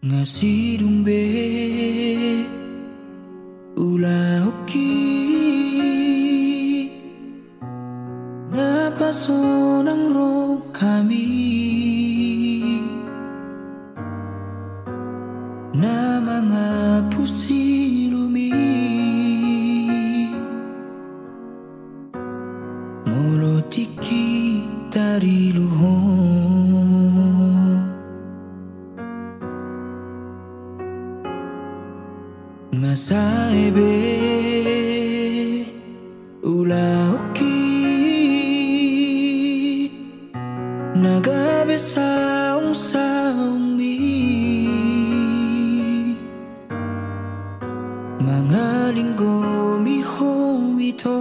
Ngasidung be Ula hoki Napasonang rohami Na mga pusilumi Mulotiki tari luhong nga saibe ula naga nagabe saung saung mi. Mga linggo miho ito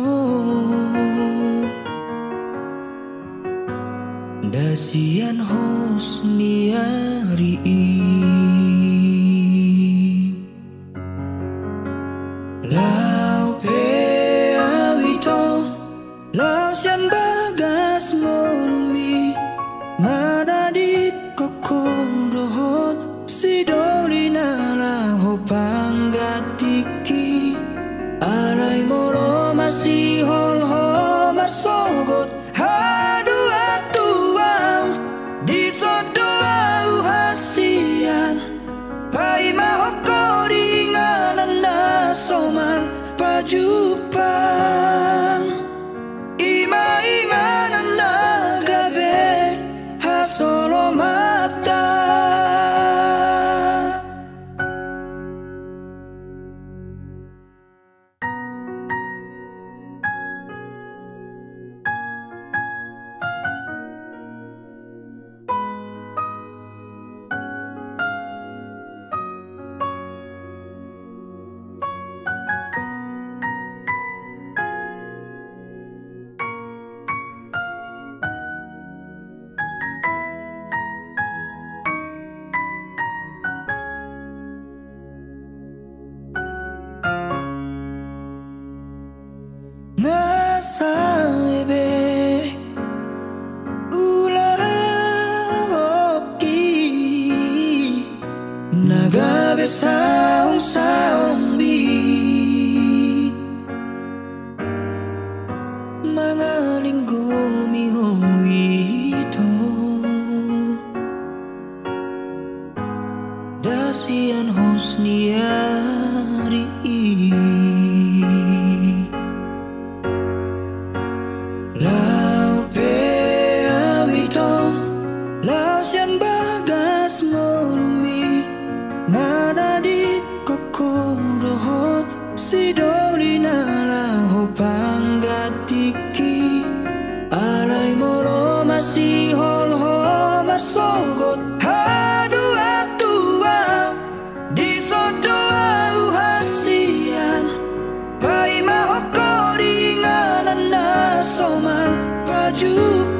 dasian hos niari Lau Alai moro masih hol ho masogot Hadu atuang Di sodo au hasian. Pai mahoko ringanan na soman Nagabe saung saung bi. Mga linggo mihoito Dasian hosniari Si dolina la ho panggatiki Alai moro masih hol ho masogot Hadu atua Di sodo au hasian. Pai mahoko ringanan na soman pajupang